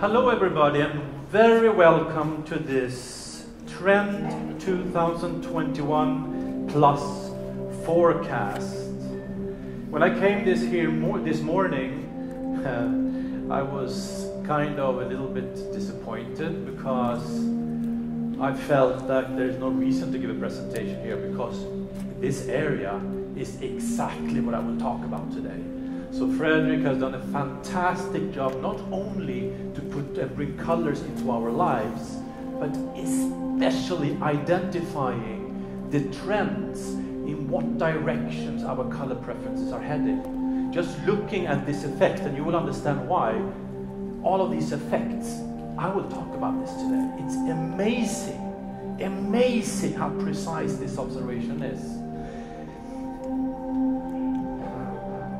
Hello, everybody, and very welcome to this Trend 2021 Plus forecast. When I came this here mo- this morning, uh, I was kind of a little bit disappointed because I felt that there's no reason to give a presentation here because this area is exactly what I will talk about today. So Fredrik has done a fantastic job not only to put bring colors into our lives, but especially identifying the trends in what directions our color preferences are heading. Just looking at this effect, and you will understand why, all of these effects, I will talk about this today. It's amazing, amazing how precise this observation is.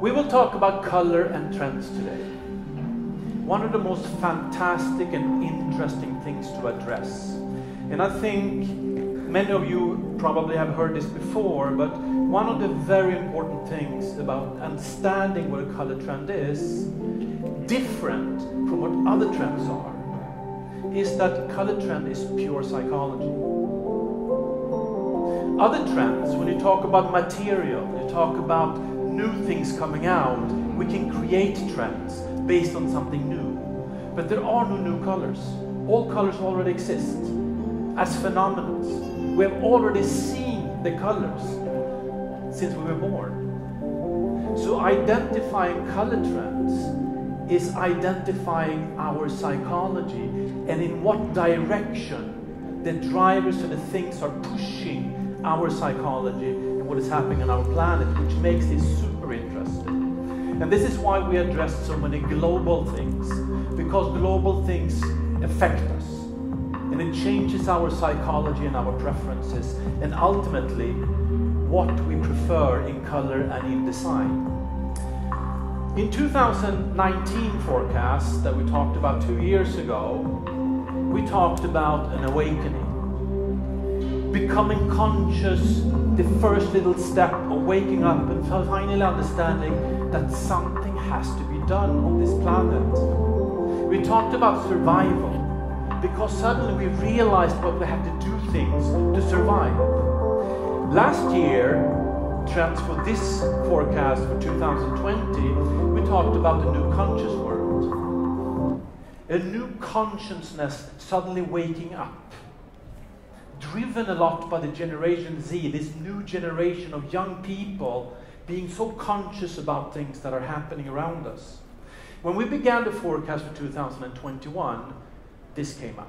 We will talk about color and trends today. One of the most fantastic and interesting things to address. And I think many of you probably have heard this before, but one of the very important things about understanding what a color trend is, different from what other trends are, is that color trend is pure psychology. Other trends, when you talk about material, you talk about new things coming out, we can create trends based on something new. But there are no new colors. All colors already exist as phenomena. We have already seen the colors since we were born. So identifying color trends is identifying our psychology and in what direction the drivers and the things are pushing our psychology and what is happening on our planet, which makes this. And this is why we address so many global things, because global things affect us. And it changes our psychology and our preferences, and ultimately, what we prefer in color and in design. In 2019 forecast that we talked about two years ago, we talked about an awakening becoming conscious, the first little step of waking up and finally understanding that something has to be done on this planet. We talked about survival because suddenly we realized what we have to do things to survive. Last year, trends for this forecast for 2020, we talked about the new conscious world. A new consciousness suddenly waking up driven a lot by the Generation Z, this new generation of young people being so conscious about things that are happening around us. When we began the forecast for 2021, this came up.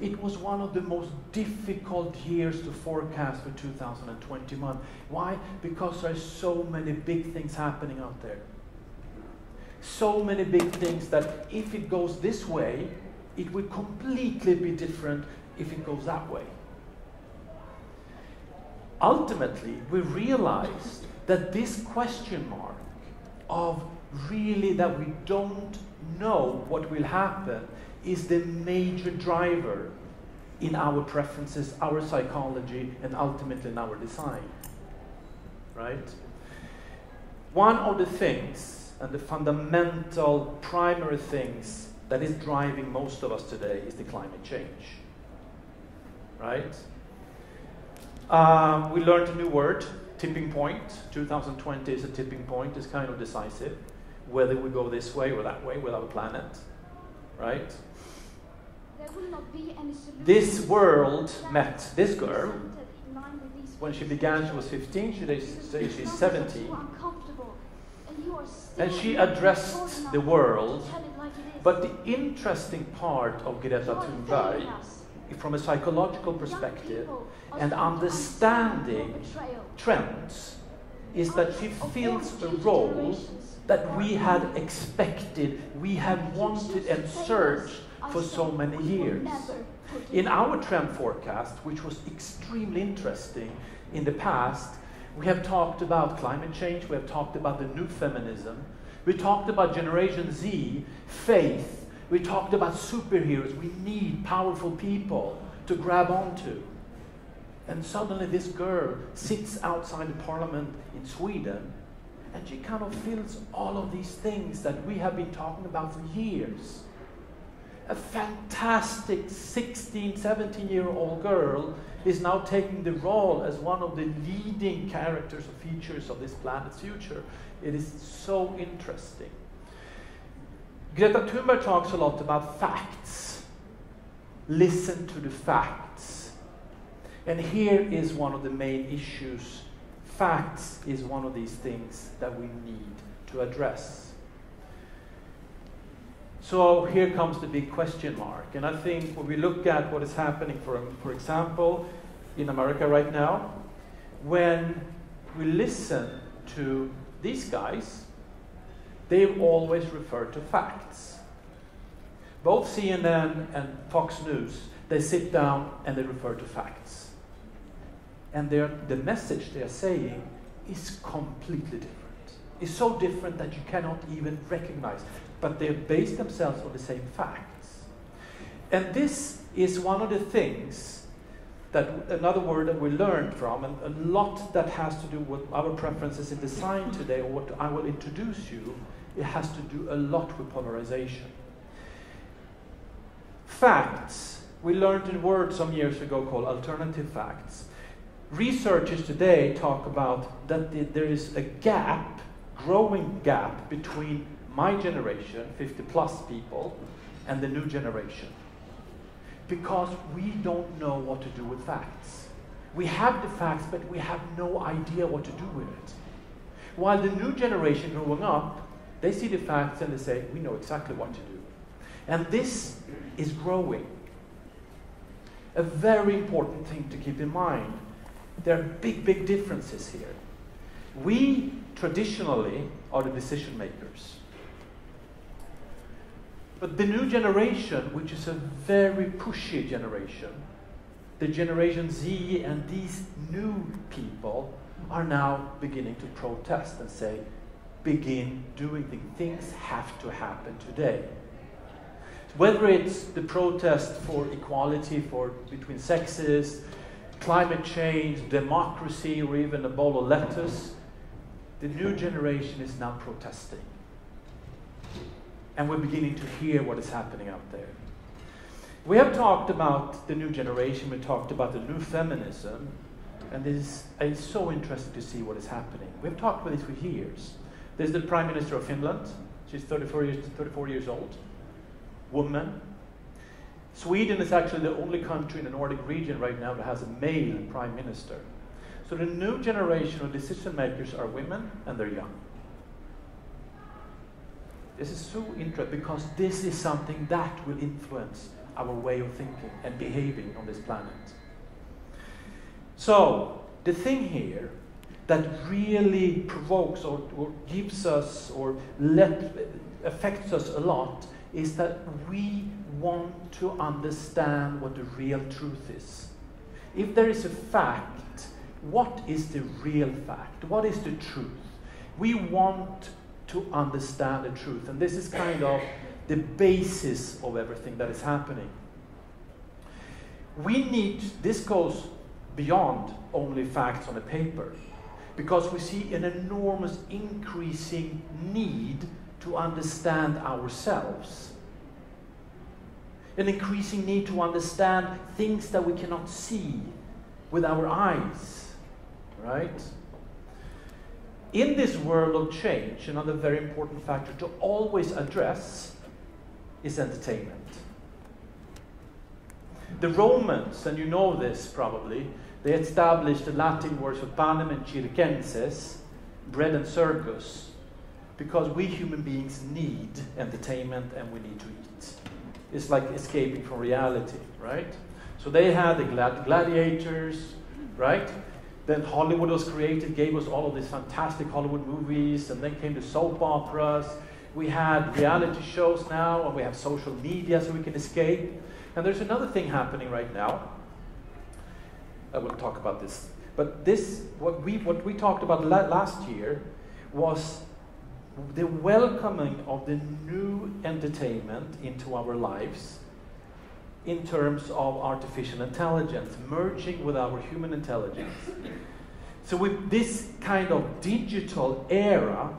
It was one of the most difficult years to forecast for 2021. Why? Because there are so many big things happening out there. So many big things that if it goes this way, it will completely be different if it goes that way. Ultimately, we realized that this question mark of really that we don't know what will happen is the major driver in our preferences, our psychology, and ultimately in our design. Right? One of the things, and the fundamental primary things that is driving most of us today is the climate change right? Um, we learned a new word, tipping point. 2020 is a tipping point, it's kind of decisive. Whether we go this way or that way with our planet, right? This world met this girl when she began, she was 15, today she's 17. And she addressed the world. But the interesting part of Greta Thunberg from a psychological perspective and understanding trends is that she fills a role that we had expected, we had wanted and searched for so many years. In our trend forecast, which was extremely interesting in the past, we have talked about climate change, we have talked about the new feminism, we talked about Generation Z, faith, we talked about superheroes. We need powerful people to grab onto. And suddenly, this girl sits outside the parliament in Sweden and she kind of feels all of these things that we have been talking about for years. a fantastic 16, 17 year old girl is now taking the role as one of the leading characters or features of this planet's future. It is so interesting. Greta Thunberg talks a lot about facts. Listen to the facts. And here is one of the main issues. Facts is one of these things that we need to address. So here comes the big question mark. And I think when we look at what is happening, for, for example, in America right now, when we listen to these guys, they always refer to facts. Both CNN and Fox News, they sit down and they refer to facts. And the message they are saying is completely different. It's so different that you cannot even recognize but they base themselves on the same facts. And this is one of the things that another word that we learned from, and a lot that has to do with our preferences in design today, or what I will introduce you, it has to do a lot with polarization. Facts, we learned a word some years ago called alternative facts. Researchers today talk about that there is a gap, growing gap between my generation, 50 plus people, and the new generation. Because we don't know what to do with facts. We have the facts, but we have no idea what to do with it. While the new generation growing up, they see the facts and they say, we know exactly what to do. And this is growing. A very important thing to keep in mind. There are big, big differences here. We traditionally are the decision makers. But the new generation, which is a very pushy generation, the Generation Z and these new people are now beginning to protest and say, begin doing things. Things have to happen today. Whether it's the protest for equality for between sexes, climate change, democracy, or even a bowl of lettuce, the new generation is now protesting and we're beginning to hear what is happening out there. We have talked about the new generation, we talked about the new feminism, and this is so interesting to see what is happening. We've talked about this for years. There's the Prime Minister of Finland, she's 34 years, 34 years old, woman. Sweden is actually the only country in the Nordic region right now that has a male Prime Minister. So the new generation of decision makers are women and they're young. This is so interesting because this is something that will influence our way of thinking and behaving on this planet. So, the thing here that really provokes or, or gives us or let, affects us a lot is that we want to understand what the real truth is. If there is a fact, what is the real fact? What is the truth? We want to understand the truth. And this is kind of the basis of everything that is happening. We need, this goes beyond only facts on a paper, because we see an enormous increasing need to understand ourselves. An increasing need to understand things that we cannot see with our eyes, right? in this world of change, another very important factor to always address is entertainment. The Romans, and you know this probably, they established the Latin words for panem and circenses, bread and circus, because we human beings need entertainment and we need to eat. It's like escaping from reality, right? So they had the glad- gladiators, right? Then Hollywood was created, gave us all of these fantastic Hollywood movies, and then came the soap operas. We had reality shows now, and we have social media so we can escape. And there's another thing happening right now. I will talk about this. But this, what we, what we talked about la- last year, was the welcoming of the new entertainment into our lives in terms of artificial intelligence, merging with our human intelligence. So, with this kind of digital era,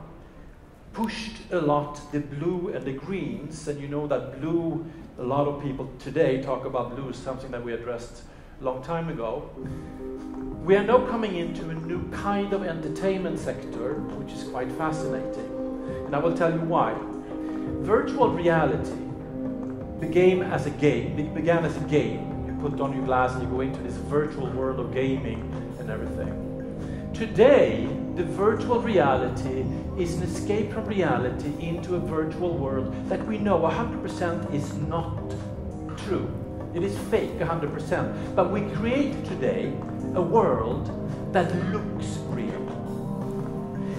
pushed a lot the blue and the greens, and you know that blue A lot of people today talk about blues, something that we addressed long time ago. We are now coming into a new kind of entertainment sector, which is quite fascinating. And I will tell you why. Virtual reality began as a game, it began as a game. You put on your glasses, and you go into this virtual world of gaming and everything. Today, the virtual reality is an escape from reality into a virtual world that we know 100% is not true. It is fake 100%. But we create today a world that looks real.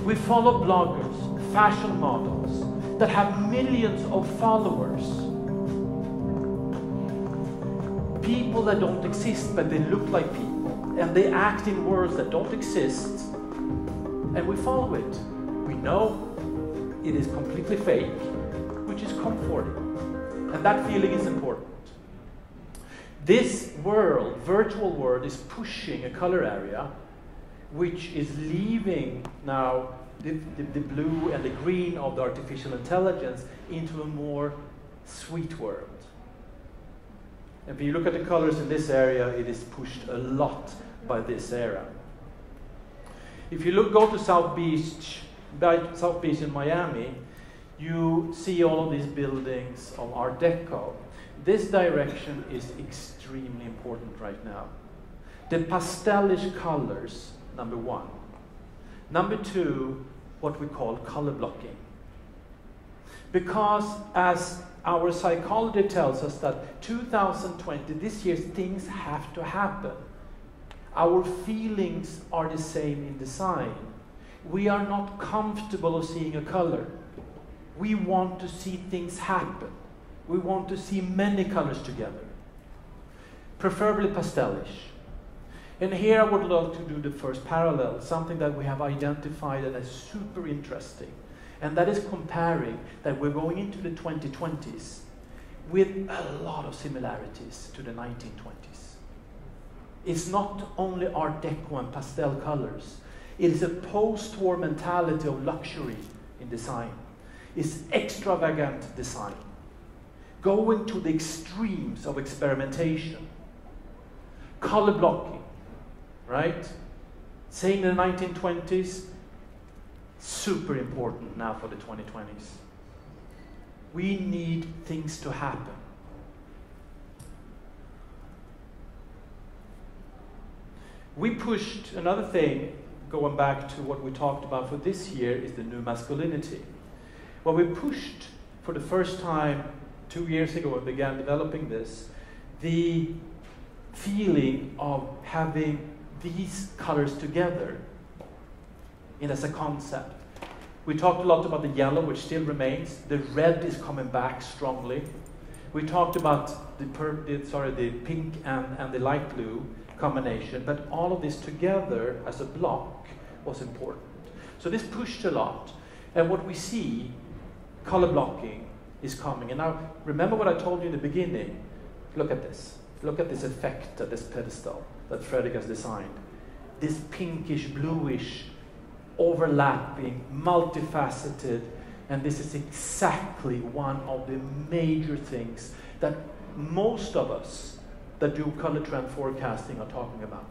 We follow bloggers, fashion models that have millions of followers. People that don't exist, but they look like people. And they act in worlds that don't exist. And we follow it. We know it is completely fake, which is comforting. And that feeling is important. This world, virtual world, is pushing a color area which is leaving now the, the, the, blue and the green of the artificial intelligence into a more sweet world. If you look at the colors in this area, it is pushed a lot by this era. If you look, go to South Beach, South Beach in Miami, you see all of these buildings of Art Deco. This direction is extremely important right now. The pastelish colors, number one. Number two, what we call color blocking. Because as our psychology tells us that 2020, this year, things have to happen. Our feelings are the same in design. We are not comfortable of seeing a color. We want to see things happen. We want to see many colors together, preferably pastelish. And here I would love to do the first parallel, something that we have identified as super interesting. And that is comparing that we're going into the 2020s with a lot of similarities to the 1920s. It's not only Art Deco and pastel colors, it is a post war mentality of luxury in design. It's extravagant design, going to the extremes of experimentation, color blocking right? Saying in the 1920s, super important now for the 2020s. We need things to happen. We pushed another thing, going back to what we talked about for this year, is the new masculinity. What we pushed for the first time two years ago, we began developing this, the feeling of having these colors together in as a concept. We talked a lot about the yellow, which still remains. The red is coming back strongly. We talked about the, the sorry, the pink and, and the light blue combination, but all of this together as a block was important. So this pushed a lot. And what we see, color blocking, is coming. And now, remember what I told you in the beginning? Look at this. Look at this effect at this pedestal that Fredrik has designed. This pinkish, bluish, overlapping, multifaceted, and this is exactly one of the major things that most of us that do color trend forecasting are talking about.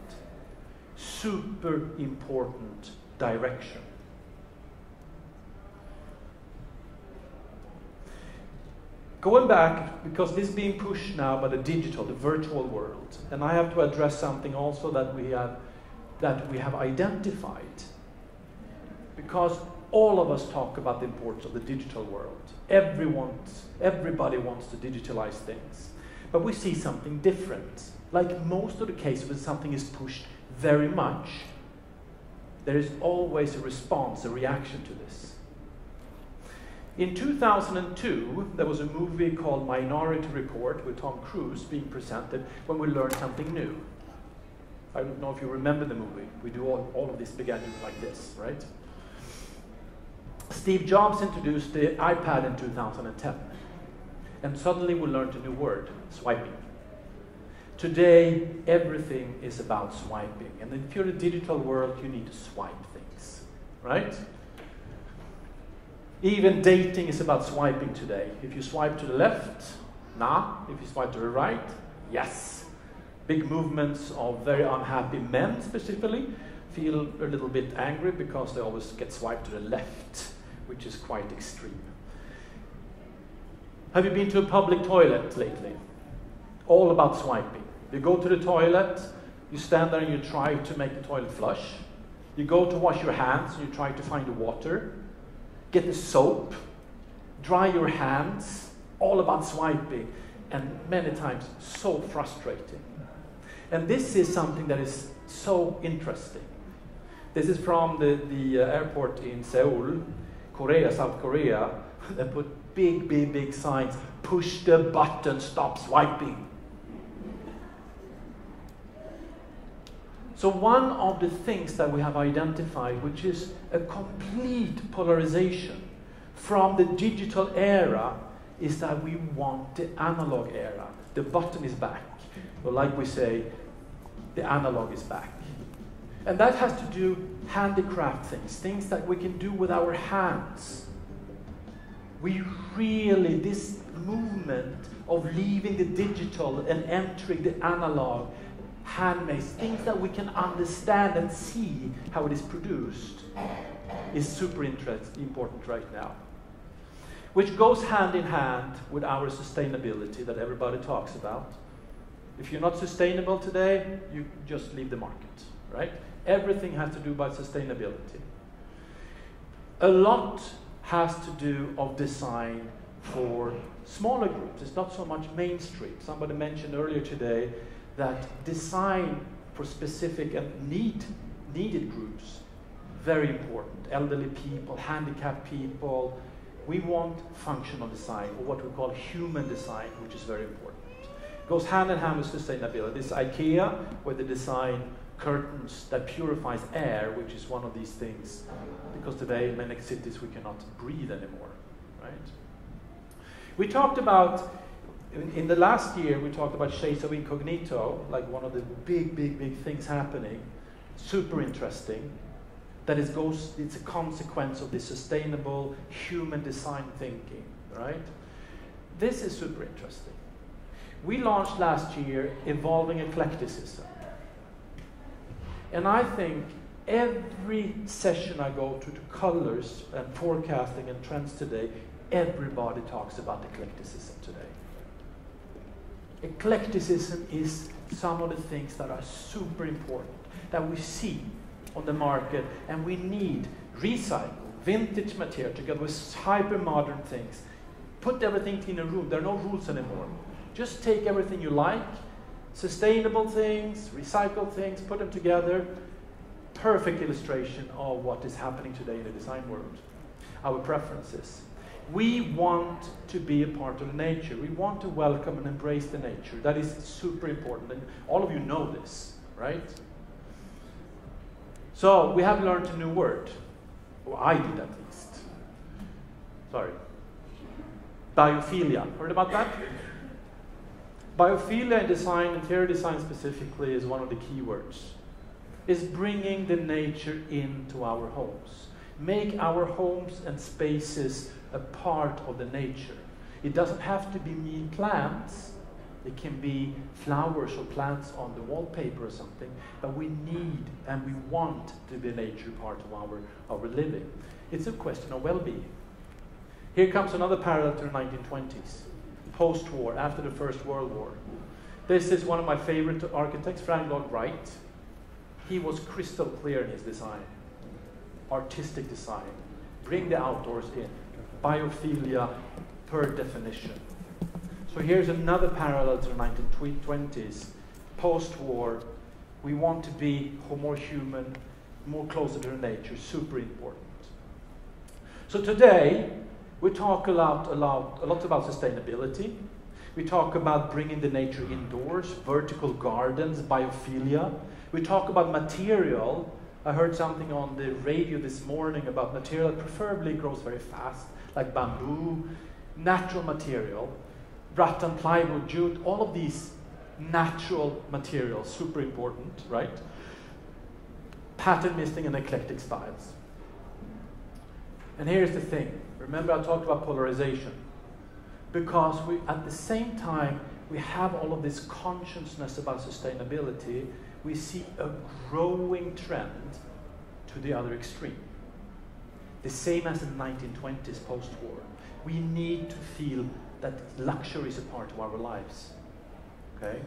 Super important direction. Going back, because this is being pushed now by the digital, the virtual world, and I have to address something also that we have that we have identified. Because all of us talk about the importance of the digital world. Everyone, everybody wants to digitalize things. But we see something different. Like most of the cases when something is pushed very much, there is always a response, a reaction to this. In 2002, there was a movie called Minority Report with Tom Cruise being presented when we learned something new. I don't know if you remember the movie. We do all, all of this began like this, right? Steve Jobs introduced the iPad in 2010. And suddenly we learned a new word swiping. Today, everything is about swiping. And if you're in a digital world, you need to swipe things, right? Even dating is about swiping today. If you swipe to the left, Nah. If you swipe to the right, yes. Big movements of very unhappy men, specifically, feel a little bit angry because they always get swiped to the left, which is quite extreme. Have you been to a public toilet lately? All about swiping. You go to the toilet, you stand there and you try to make the toilet flush. You go to wash your hands and you try to find the water. Get the soap, dry your hands, all about swiping, and many times so frustrating. And this is something that is so interesting. This is from the, the uh, airport in Seoul, Korea, South Korea. they put big, big, big signs push the button, stop swiping. So, one of the things that we have identified, which is a complete polarization from the digital era, is that we want the analog era. The button is back. Or, like we say, the analog is back. And that has to do handicraft things, things that we can do with our hands. We really, this movement of leaving the digital and entering the analog handmade, things that we can understand and see how it is produced, is super important right now. Which goes hand in hand with our sustainability that everybody talks about. If you're not sustainable today, you just leave the market, right? Everything has to do about sustainability. A lot has to do of design for smaller groups. It's not so much mainstream. Somebody mentioned earlier today that design for specific and need, needed groups, very important. Elderly people, handicapped people. We want functional design, or what we call human design, which is very important. It goes hand in hand with sustainability. This IKEA, where they design curtains that purifies air, which is one of these things, because today in many cities we cannot breathe anymore, right? We talked about in, in, the last year, we talked about shades of incognito, like one of the big, big, big things happening. Super interesting. That it goes, it's a consequence of the sustainable human design thinking, right? This is super interesting. We launched last year Evolving Eclecticism. And I think every session I go to, to colors and forecasting and trends today, everybody talks about eclecticism today. Eclecticism is some of the things that are super important that we see on the market, and we need recycle, vintage material together with hyper modern things. Put everything in a room. There are no rules anymore. Just take everything you like, sustainable things, recycled things, put them together. Perfect illustration of what is happening today in the design world. Our preferences. We want to be a part of nature. We want to welcome and embrace the nature. That is super important. And all of you know this, right? So we have learned a new word. Or I did at least. Sorry. Biophilia. Heard about that? Biophilia in design, interior design specifically, is one of the key words. Is bringing the nature into our homes. Make our homes and spaces a part of the nature. It doesn't have to be mean plants. It can be flowers or plants on the wallpaper or something. But we need and we want to be a nature part of our, our living. It's a question of well-being. Here comes another parallel to the 1920s, post-war, after the First World War. This is one of my favorite architects, Frank Lloyd Wright. He was crystal clear in his design, artistic design. Bring the outdoors in biophilia per definition. So here's another parallel to the 1920s. Post war, we want to be more human, more closer to nature, super important. So today, we talk a lot, a lot, a lot about sustainability. We talk about bringing the nature indoors, vertical gardens, biophilia. We talk about material. I heard something on the radio this morning about material that preferably grows very fast like bamboo, natural material, rattan, plywood, jute, all of these natural materials, super important, right? Pattern mixing and eclectic styles. And here's the thing remember, I talked about polarization. because we, at the same time, we have all of this consciousness about sustainability, we see a growing trend to the other extreme. The same as in the 1920s post war. We need to feel that luxury is a part of our lives. Okay?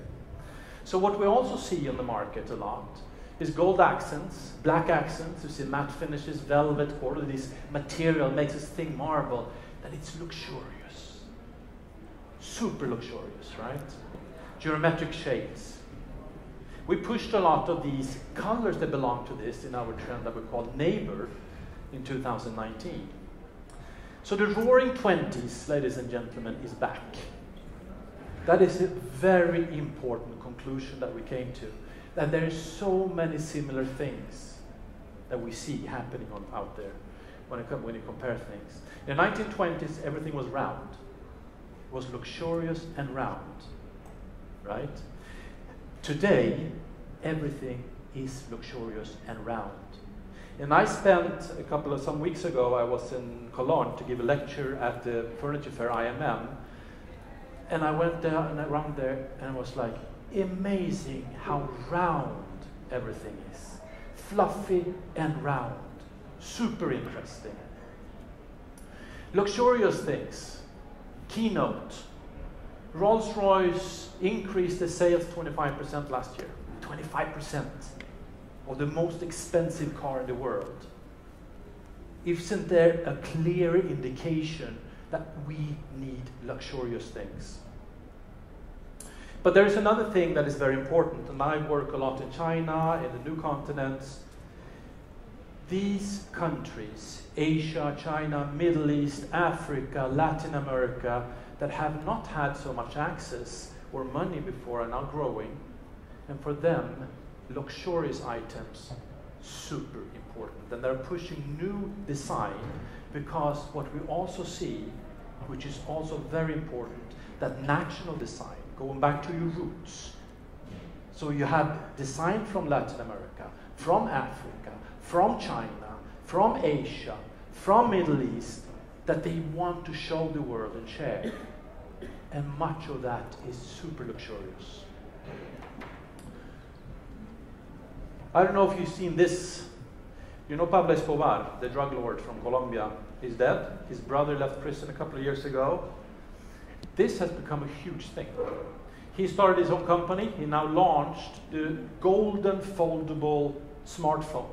So, what we also see on the market a lot is gold accents, black accents, you see matte finishes, velvet, all of this material makes us think marble, that it's luxurious. Super luxurious, right? Geometric shades. We pushed a lot of these colors that belong to this in our trend that we call Neighbor in 2019. So the roaring 20s, ladies and gentlemen, is back. That is a very important conclusion that we came to. That there are so many similar things that we see happening on, out there when, it, when you compare things. In the 1920s, everything was round. It was luxurious and round. Right? Today, everything is luxurious and round. And I spent a couple of some weeks ago, I was in Cologne to give a lecture at the furniture fair IMM. And I went there and around there and was like, amazing how round everything is. Fluffy and round. Super interesting. Luxurious things. Keynote. Rolls Royce increased the sales 25% last year. 25% of the most expensive car in the world. Isn't there a clear indication that we need luxurious things? But there is another thing that is very important, and I work a lot in China, in the new continents. These countries, Asia, China, Middle East, Africa, Latin America, that have not had so much access or money before are now growing. And for them, luxurious items super important. And they're pushing new design because what we also see, which is also very important, that national design, going back to your roots. So you have design from Latin America, from Africa, from China, from Asia, from Middle East, that they want to show the world and share. And much of that is super luxurious. I don't know if you've seen this. You know Pablo Escobar, the drug lord from Colombia, is dead. His brother left prison a couple of years ago. This has become a huge thing. He started his own company. He now launched the golden foldable smartphone,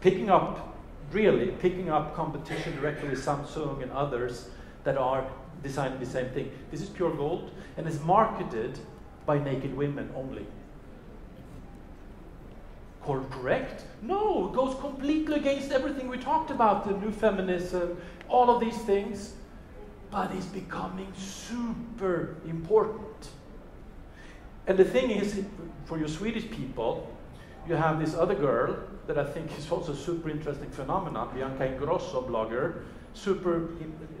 picking up, really picking up competition directly with Samsung and others that are designing the same thing. This is pure gold and is marketed by naked women only correct? No, it goes completely against everything we talked about the new feminism, all of these things. But it's becoming super important. And the thing is, for your Swedish people, you have this other girl that I think is also a super interesting phenomenon, Bianca Ingrosso blogger, super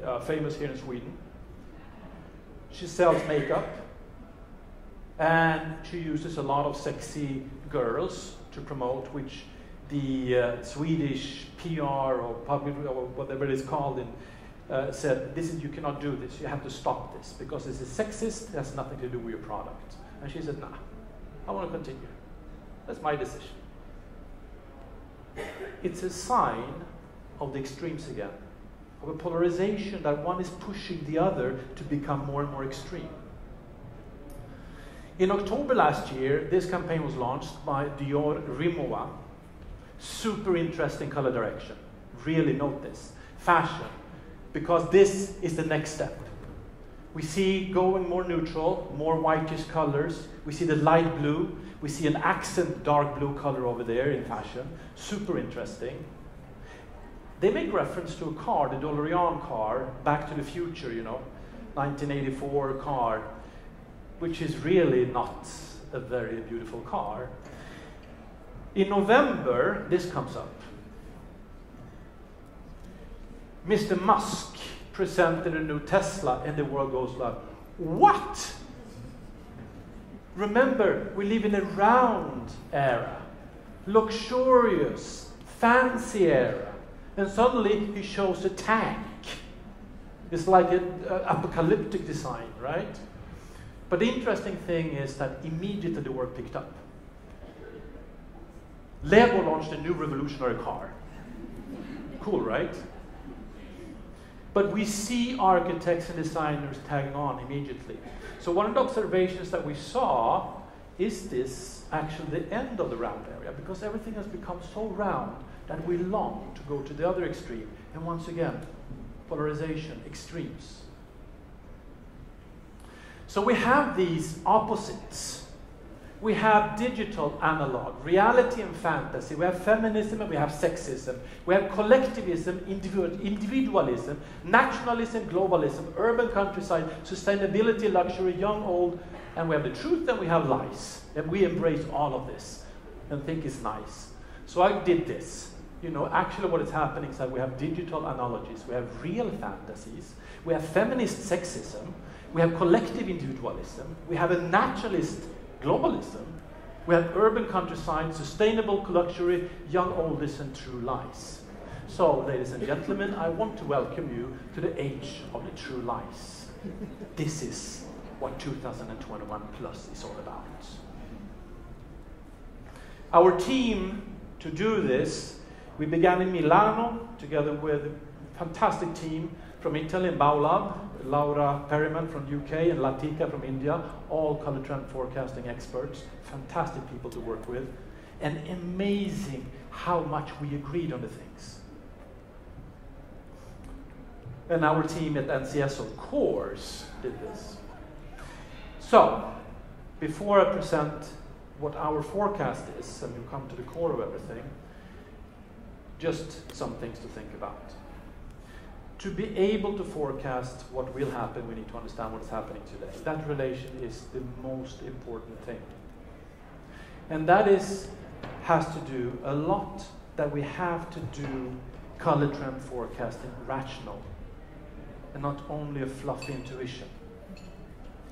uh, famous here in Sweden. She sells makeup and she uses a lot of sexy girls to promote, which the uh, Swedish PR or public or whatever it is called in, uh, said, this is, you cannot do this, you have to stop this because this is sexist, it has nothing to do with your product. And she said, nah, I want to continue. That's my decision. It's a sign of the extremes again, of a polarization that one is pushing the other to become more and more extreme. In October last year, this campaign was launched by Dior Rimowa. Super interesting color direction. Really note this. Fashion. Because this is the next step. We see going more neutral, more whitish colors. We see the light blue. We see an accent dark blue color over there in fashion. Super interesting. They make reference to a car, the DeLorean car, Back to the Future, you know, 1984 car which is really not a very beautiful car. In November, this comes up. Mr. Musk presented a new Tesla, and the world goes like, What? Remember, we live in a round era, luxurious, fancy era. And suddenly he shows a tank. It's like an apocalyptic design, right? But the interesting thing is that immediately the work picked up. Lego launched a new revolutionary car. Cool, right? But we see architects and designers tagging on immediately. So one of the observations that we saw is this actually the end of the round area because everything has become so round that we long to go to the other extreme. And once again, polarization, extremes. So we have these opposites we have digital analog, reality and fantasy. We have feminism and we have sexism. We have collectivism, individualism, nationalism, globalism, urban countryside, sustainability, luxury, young, old, and we have the truth and we have lies. And we embrace all of this and think it's nice. So I did this. You know, actually, what is happening is that we have digital analogies, we have real fantasies, we have feminist sexism, we have collective individualism, we have a naturalist globalism, we have urban countryside, sustainable luxury, young oldest, and true lies. So, ladies and gentlemen, I want to welcome you to the age of the true lies. this is what 2021 Plus is all about. Our team to do this, we began in Milano together with a fantastic team from Italy in Baolab, Laura Perryman from UK and Latika from India, all color trend forecasting experts, fantastic people to work with, and amazing how much we agreed on the things. And our team at NCS, of course, did this. So, before I present what our forecast is, and you come to the core of everything, just some things to think about to be able to forecast what will happen, we need to understand what's happening today. That relation is the most important thing. And that is, has to do a lot that we have to do color trend forecasting rational and not only a fluffy intuition.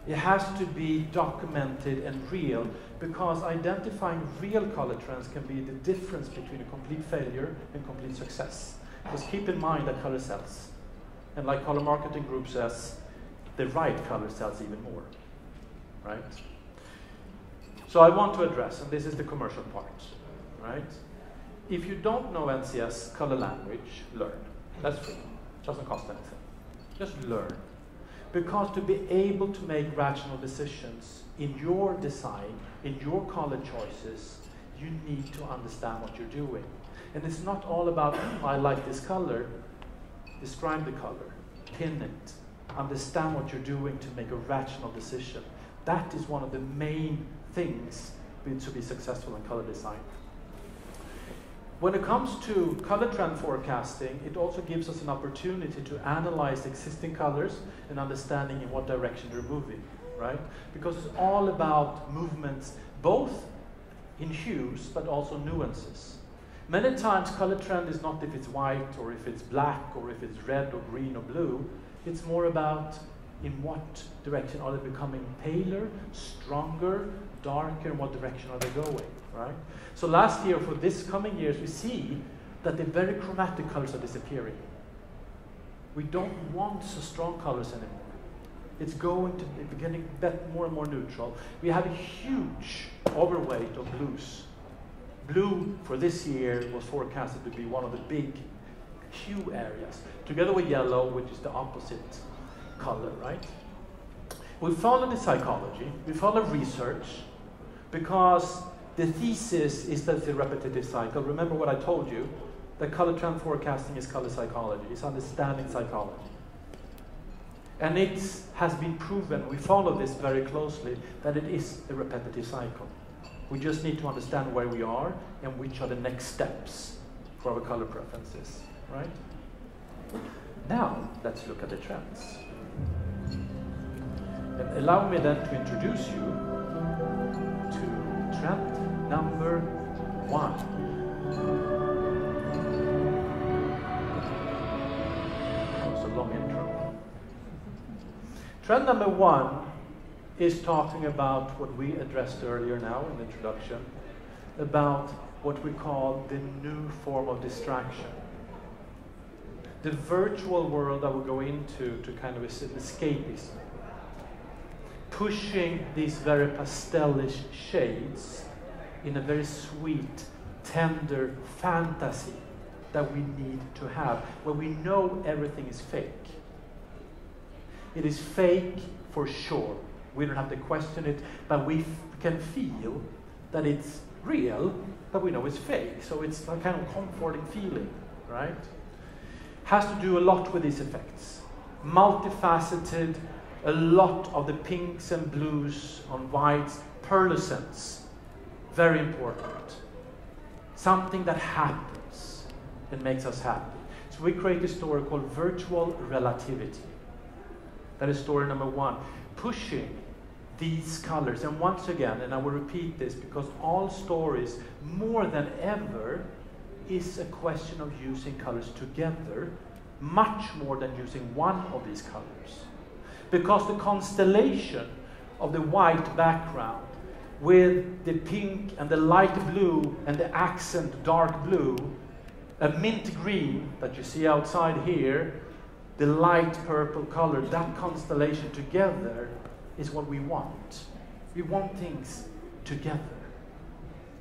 It has to be documented and real because identifying real color trends can be the difference between a complete failure and complete success. Because keep in mind that color sells. And like color marketing group says, the right color sells even more, right? So I want to address, and this is the commercial part, right? If you don't know NCS color language, learn. That's free. It Doesn't cost anything. Just learn. Because to be able to make rational decisions in your design, in your color choices, you need to understand what you're doing. And it's not all about, oh, I like this color describe the color, pin it, understand what you're doing to make a rational decision. That is one of the main things to be successful in color design. When it comes to color trend forecasting, it also gives us an opportunity to analyze existing colors and understanding in what direction they're moving, right? Because it's all about movements, both in hues, but also nuances. Many times color trend is not if it's white or if it's black or if it's red or green or blue. It's more about in what direction are they becoming paler, stronger, darker, in what direction are they going, right? So last year, for this coming years, we see that the very chromatic colors are disappearing. We don't want so strong colors anymore. It's going to be getting more and more neutral. We have a huge overweight of blues Blue for this year was forecasted to be one of the big hue areas, together with yellow, which is the opposite color, right? We follow the psychology, we follow research, because the thesis is that it's a repetitive cycle. Remember what I told you, that color trend forecasting is color psychology, it's understanding psychology. And it has been proven, we follow this very closely, that it is a repetitive cycle. We just need to understand where we are and which are the next steps for our color preferences, right? Now, let's look at the trends. And allow me then to introduce you to trend number one. That was a long intro. Trend number one is talking about what we addressed earlier now in the introduction about what we call the new form of distraction. the virtual world that we go into to kind of escapism, pushing these very pastelish shades in a very sweet, tender fantasy that we need to have, where we know everything is fake. It is fake for sure. We don't have to question it, but we can feel that it's real, but we know it's fake. So it's a kind of comforting feeling, right? Has to do a lot with these effects. Multifaceted, a lot of the pinks and blues on whites, pearlescence, very important. Something that happens and makes us happy. So we create a story called Virtual Relativity. That is story number one. Pushing these colors. And once again, and I will repeat this because all stories, more than ever, is a question of using colors together, much more than using one of these colors. Because the constellation of the white background with the pink and the light blue and the accent dark blue, a mint green that you see outside here, the light purple color, that constellation together is what we want. We want things together.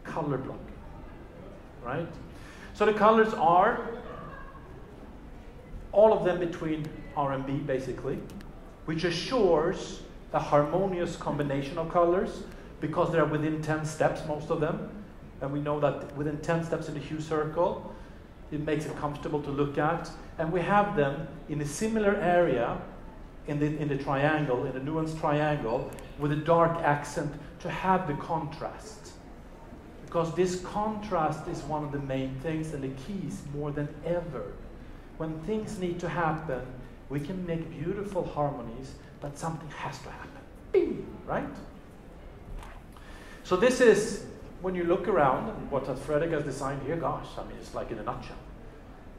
Color blocking. Right? So the colors are all of them between R and B basically, which assures a harmonious combination of colors because they're within 10 steps, most of them. And we know that within 10 steps in the hue circle, it makes it comfortable to look at. And we have them in a similar area in the, in the triangle, in the nuance triangle, with a dark accent to have the contrast. Because this contrast is one of the main things and the keys more than ever. When things need to happen, we can make beautiful harmonies, but something has to happen. Bing, right? So this is when you look around what Fredrik has designed here, gosh, I mean, it's like in a nutshell.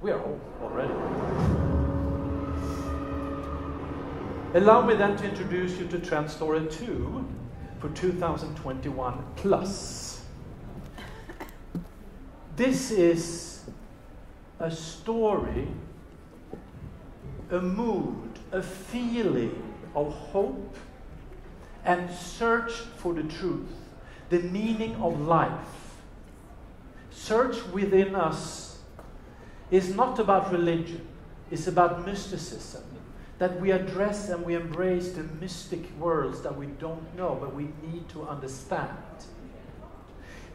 We are home already. Allow me then to introduce you to Trend Story 2 for 2021 plus. This is a story, a mood, a feeling of hope and search for the truth, the meaning of life. Search within us is not about religion, it's about mysticism that we address and we embrace the mystic worlds that we don't know, but we need to understand.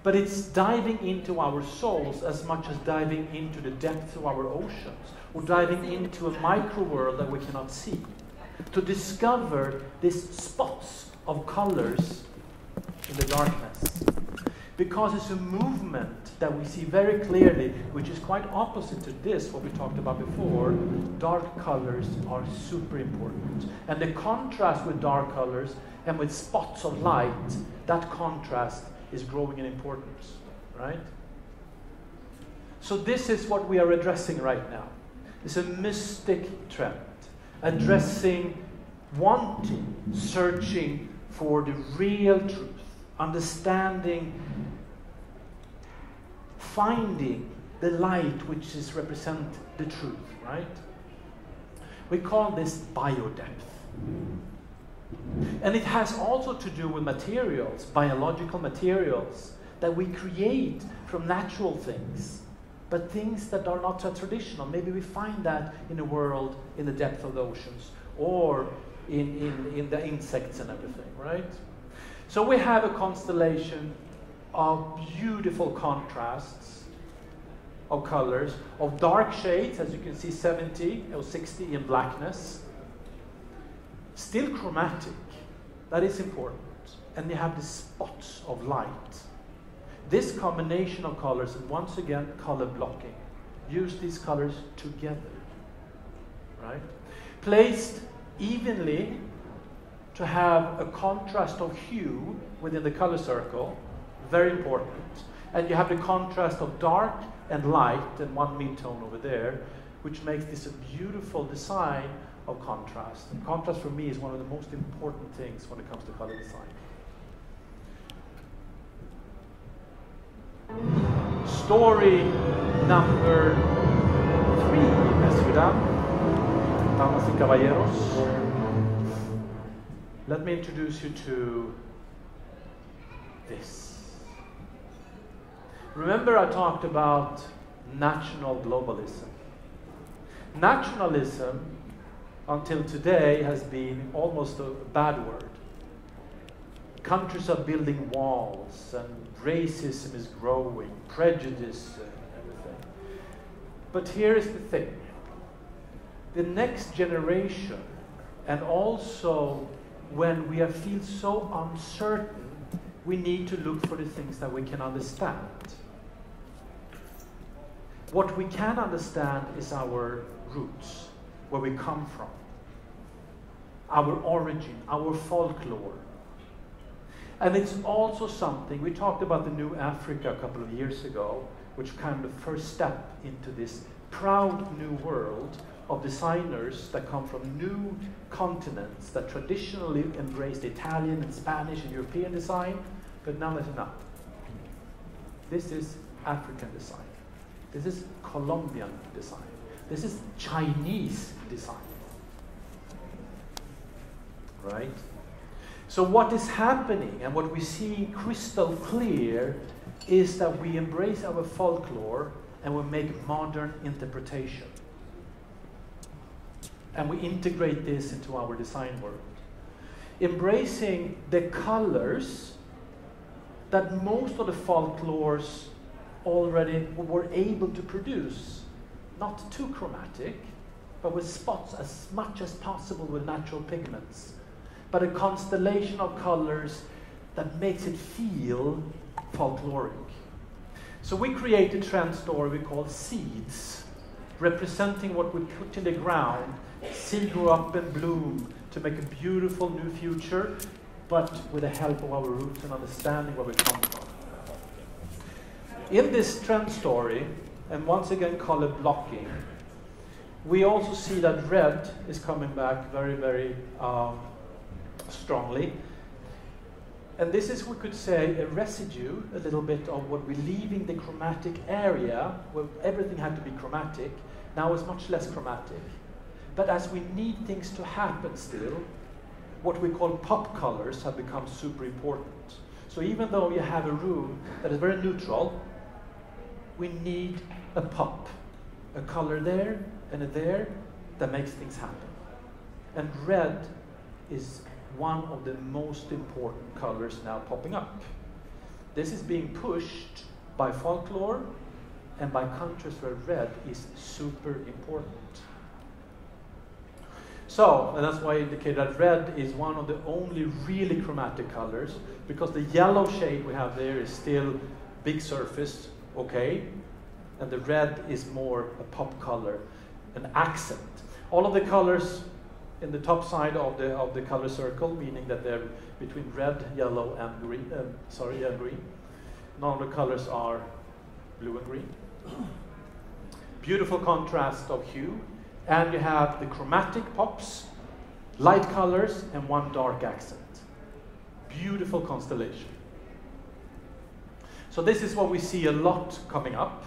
But it's diving into our souls as much as diving into the depths of our oceans, or diving into a micro world that we cannot see. To discover these spots of colors in the darkness. Because it's a movement that we see very clearly, which is quite opposite to this, what we talked about before. Dark colors are super important. And the contrast with dark colors and with spots of light, that contrast is growing in importance, right? So, this is what we are addressing right now. It's a mystic trend, addressing, wanting, searching for the real truth, understanding finding the light which is represent the truth, right? We call this biodepth. And it has also to do with materials, biological materials that we create from natural things, but things that are not so traditional. Maybe we find that in the world, in the depth of the oceans, or in, in, in the insects and everything, right? So we have a constellation of beautiful contrasts of colors, of dark shades, as you can see 70 or 60 in blackness. Still chromatic, that is important. And you have the spots of light. This combination of colors, and once again, color blocking. Use these colors together, right? Placed evenly to have a contrast of hue within the color circle very important. And you have the contrast of dark and light and one mid-tone over there, which makes this a beautiful design of contrast. And contrast for me is one of the most important things when it comes to color design. Story number three, Mestre dames y caballeros, let me introduce you to this. Remember, I talked about national globalism. Nationalism, until today, has been almost a bad word. Countries are building walls, and racism is growing, prejudice, and everything. But here is the thing the next generation, and also when we feel so uncertain, we need to look for the things that we can understand. What we can understand is our roots, where we come from, our origin, our folklore. And it's also something, we talked about the New Africa a couple of years ago, which kind of first step into this proud new world of designers that come from new continents that traditionally embraced Italian and Spanish and European design, but now that's enough. This is African design. This is Colombian design. This is Chinese design. Right? So, what is happening and what we see crystal clear is that we embrace our folklore and we make modern interpretation and we integrate this into our design world. Embracing the colors that most of the folklores already were able to produce, not too chromatic, but with spots as much as possible with natural pigments, but a constellation of colors that makes it feel folkloric. So we created a trend story we call seeds, representing what we put in the ground seed grow up and bloom to make a beautiful new future, but with the help of our roots and understanding where we come from. In this trend story, and once again color blocking, we also see that red is coming back very, very um, strongly. And this is, we could say, a residue, a little bit of what we're leaving the chromatic area, where everything had to be chromatic, now is much less chromatic. But as we need things to happen still, what we call pop colors have become super important. So even though you have a room that is very neutral, we need a pop, a color there and a there that makes things happen. And red is one of the most important colors now popping up. This is being pushed by folklore and by countries where red is super important. So, and that's why I indicated that red is one of the only really chromatic colors, because the yellow shade we have there is still big surface, okay, and the red is more a pop color, an accent. All of the colors in the top side of the of the color circle, meaning that they're between red, yellow, and green. Uh, sorry, and green. None of the colors are blue and green. Beautiful contrast of hue and you have the chromatic pops, light colors, and one dark accent. Beautiful constellation. So this is what we see a lot coming up.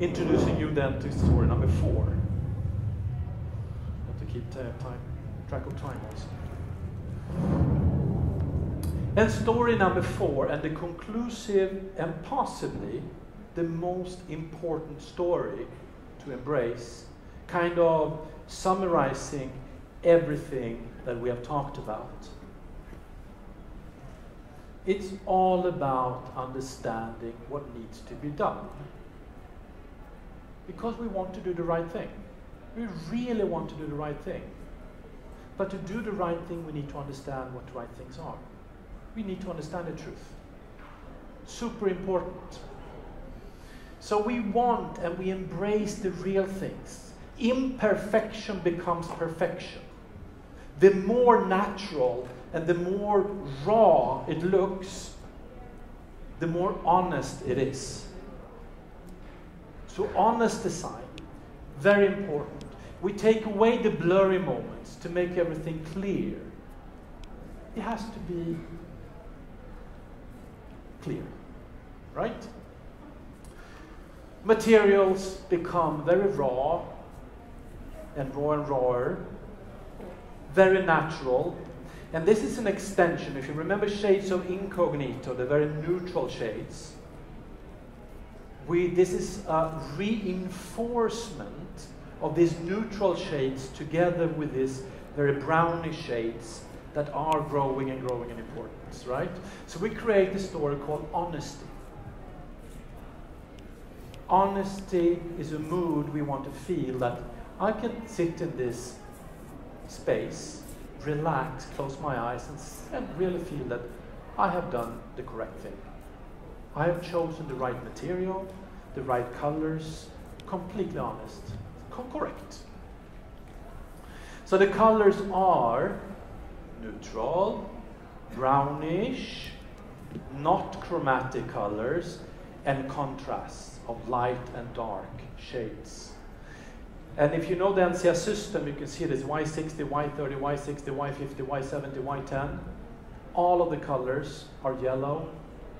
Introducing you then to story number four. Have to keep time, track of time also. And story number four, and the conclusive and possibly the most important story to embrace, kind of summarizing everything that we have talked about. It's all about understanding what needs to be done. Because we want to do the right thing. We really want to do the right thing. But to do the right thing, we need to understand what the right things are. We need to understand the truth. Super important. So we want and we embrace the real things. Imperfection becomes perfection. The more natural and the more raw it looks, the more honest it is. So, honest design, very important. We take away the blurry moments to make everything clear. It has to be clear, right? Materials become very raw and raw and rawer, very natural. And this is an extension. If you remember shades of incognito, the very neutral shades, we, this is a reinforcement of these neutral shades together with these very brownish shades that are growing and growing in importance, right? So we create a story called honesty. Honesty is a mood we want to feel that I can sit in this space, relax, close my eyes, and, and really feel that I have done the correct thing. I have chosen the right material, the right colors, completely honest, correct. So the colors are neutral, brownish, not chromatic colors, and contrasts of light and dark shades. And if you know the NCS system, you can see this Y60, Y30, Y60, Y50, Y70, Y10. All of the colors are yellow,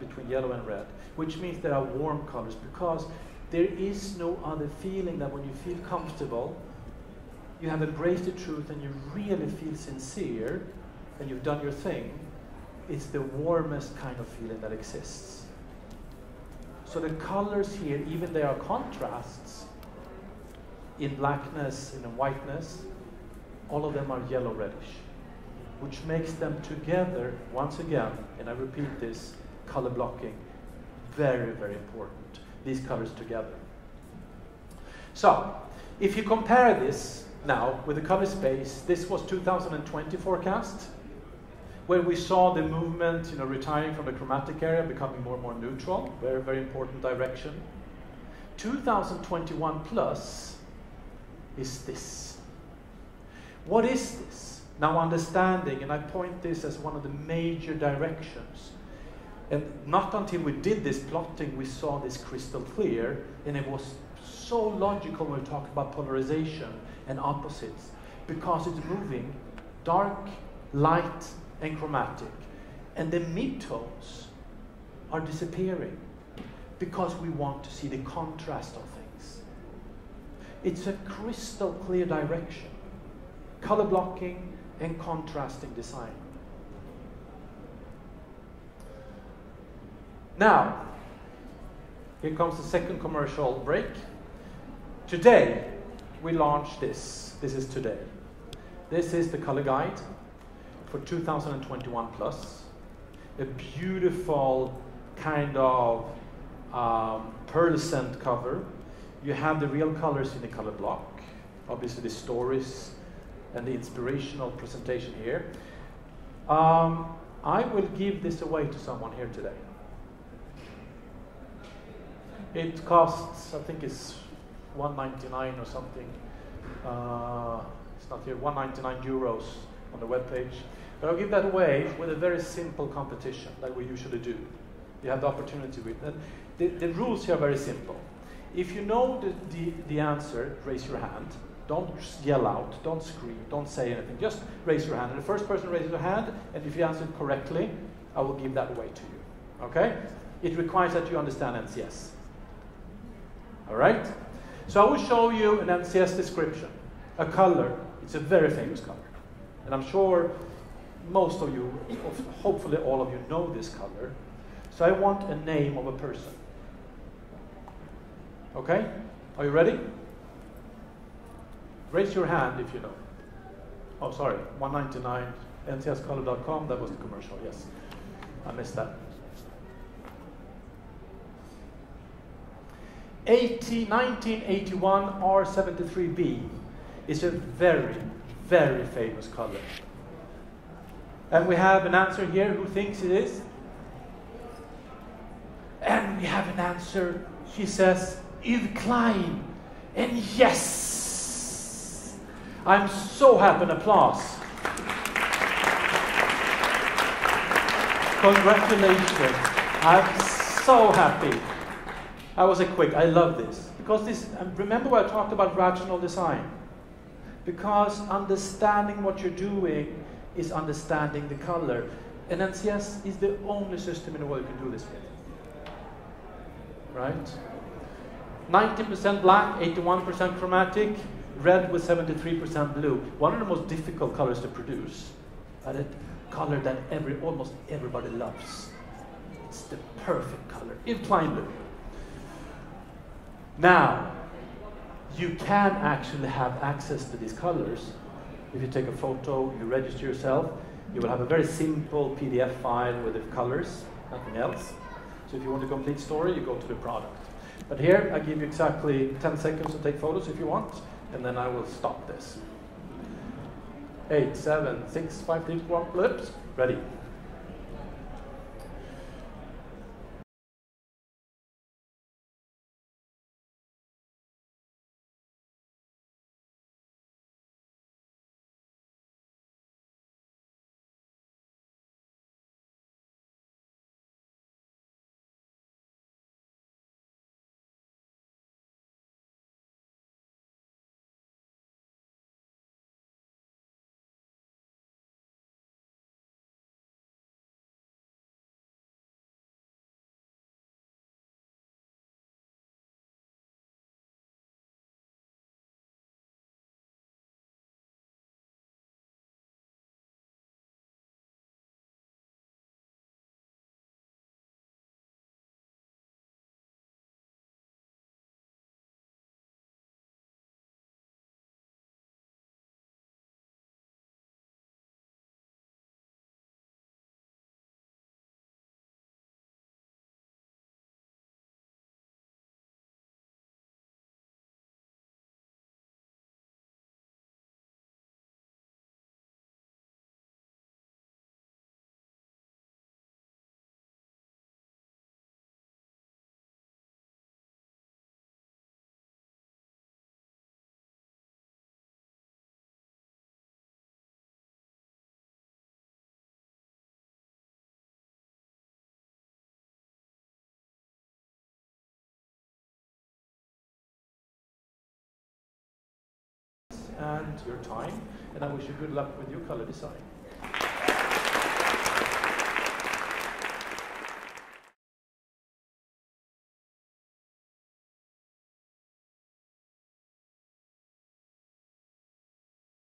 between yellow and red, which means they are warm colors because there is no other feeling that when you feel comfortable, you have embraced the truth and you really feel sincere and you've done your thing, it's the warmest kind of feeling that exists. So the colors here, even they are contrasts in blackness in whiteness, all of them are yellow reddish, which makes them together, once again, and I repeat this, color blocking, very, very important. These colors together. So, if you compare this now with the color space, this was 2020 forecast, where we saw the movement, you know, retiring from the chromatic area, becoming more and more neutral, very, very important direction. 2021 plus is this. What is this? Now understanding, and I point this as one of the major directions and not until we did this plotting we saw this crystal clear, and it was so logical when we talk about polarization and opposites, because it's moving dark, light, and chromatic. And the midtones are disappearing because we want to see the contrast of things. It's a crystal clear direction, color blocking and contrasting design. Now, here comes the second commercial break. Today, we launch this. This is today. This is the color guide for 2021 plus. A beautiful kind of um, pearlescent cover. You have the real colors in the color block. Obviously, the stories and the inspirational presentation here. Um, I will give this away to someone here today. It costs, I think it's 199 or something. Uh, it's not here, 199 euros on the web page. But I'll give that away with a very simple competition that we usually do. You have the opportunity with it. The, the rules here are very simple. If you know the, the, the answer, raise your hand. Don't yell out, don't scream, don't say anything. Just raise your hand. And the first person raises their hand, and if you answer correctly, I will give that away to you. Okay? It requires that you understand NCS. All right? So I will show you an NCS description, a color. It's a very famous color. And I'm sure most of you, hopefully all of you know this color. So I want a name of a person. Okay? Are you ready? Raise your hand if you know. Oh, sorry, 199 ncscolor.com. That was the commercial. Yes, I missed that. 80, 1981 R73B is a very, very famous color. And we have an answer here. Who thinks it is? And we have an answer. She says, Klein. And yes! I'm so happy and applause. Congratulations. I'm so happy. I was a quick, I love this. Because this, remember what I talked about rational design? Because understanding what you're doing is understanding the color. And NCS is the only system in the world you can do this with. Right? 90% black, 81% chromatic, red with 73% blue. One of the most difficult colors to produce, but a color that every, almost everybody loves. It's the perfect color, Yves Klein blue. Now, you can actually have access to these colors. If you take a photo, you register yourself, you will have a very simple PDF file with the colors, nothing else. So if you want a complete story, you go to the product. But here, I give you exactly 10 seconds to take photos if you want, and then I will stop this. Eight, seven, six, five, three, one, flips, ready. And your time. And I wish you good luck with your color design.